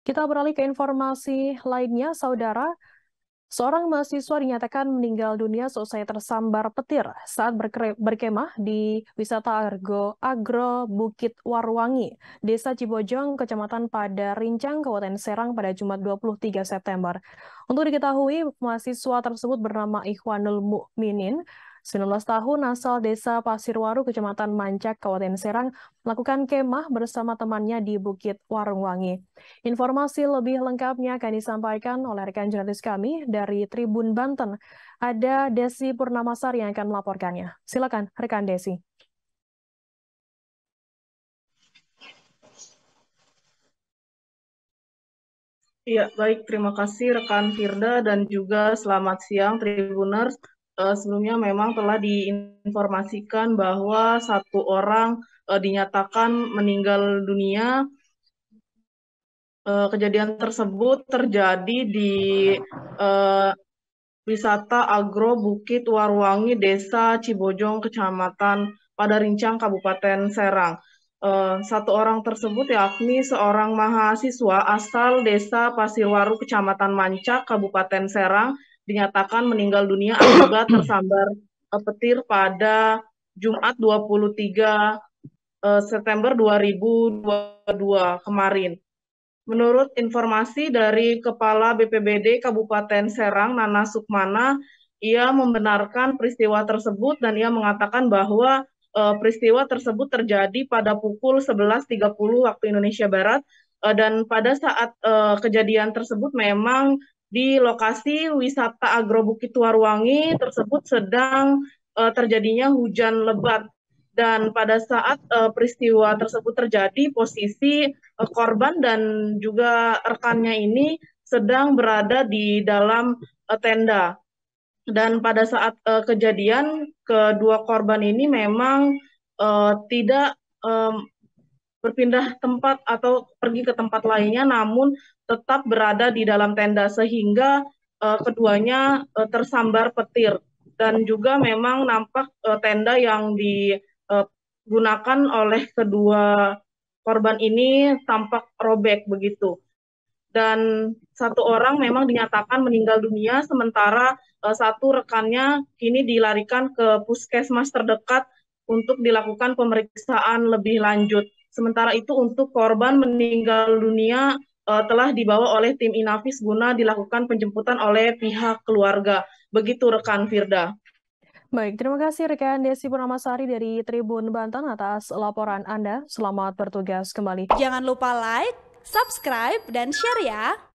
Kita beralih ke informasi lainnya, saudara. Seorang mahasiswa dinyatakan meninggal dunia selesai tersambar petir saat berkemah di wisata Argo Agro Bukit Warwangi, Desa Cibojong, Kecamatan Pada Rincang, Kabupaten Serang pada Jumat 23 September. Untuk diketahui, mahasiswa tersebut bernama Ikhwanul Mukminin 19 tahun asal desa Pasirwaru, Kecamatan Mancak, Kabupaten Serang, melakukan kemah bersama temannya di Bukit Warungwangi. Informasi lebih lengkapnya akan disampaikan oleh rekan jurnalis kami dari Tribun Banten. Ada Desi Purnamasari yang akan melaporkannya. Silakan, rekan Desi. Iya, baik. Terima kasih rekan Firda dan juga selamat siang Tribuners uh, sebelumnya memang telah diinformasikan bahwa satu orang uh, dinyatakan meninggal dunia. Uh, kejadian tersebut terjadi di uh, wisata Agro Bukit Warwangi, Desa Cibojong, Kecamatan Padarincang, Kabupaten Serang. Uh, satu orang tersebut yakni seorang mahasiswa asal Desa Pasirwaru, Kecamatan Mancak, Kabupaten Serang, dinyatakan meninggal dunia akibat tersambar petir pada Jumat 23 eh, September 2022 kemarin. Menurut informasi dari Kepala BPBD Kabupaten Serang, Nana Sukmana, ia membenarkan peristiwa tersebut dan ia mengatakan bahwa uh, peristiwa tersebut terjadi pada pukul 11.30 waktu Indonesia Barat uh, dan pada saat uh, kejadian tersebut memang di lokasi wisata Agro Bukit Warwangi tersebut sedang uh, terjadinya hujan lebat. Dan pada saat uh, peristiwa tersebut terjadi posisi uh, korban dan juga rekannya ini sedang berada di dalam uh, tenda. Dan pada saat uh, kejadian kedua korban ini memang uh, tidak um, berpindah tempat atau pergi ke tempat lainnya, namun tetap berada di dalam tenda sehingga uh, keduanya uh, tersambar petir dan juga memang nampak uh, tenda yang digunakan oleh kedua korban ini tampak robek begitu. Dan satu orang memang dinyatakan meninggal dunia, sementara uh, satu rekannya kini dilarikan ke puskesmas terdekat untuk dilakukan pemeriksaan lebih lanjut. Sementara itu untuk korban meninggal dunia uh, telah dibawa oleh tim Inavis guna dilakukan penjemputan oleh pihak keluarga. Begitu rekan Firda. Baik, terima kasih rekan Desi Purnamasari dari Tribun Banten atas laporan Anda. Selamat bertugas kembali. Jangan lupa like, subscribe, dan share ya.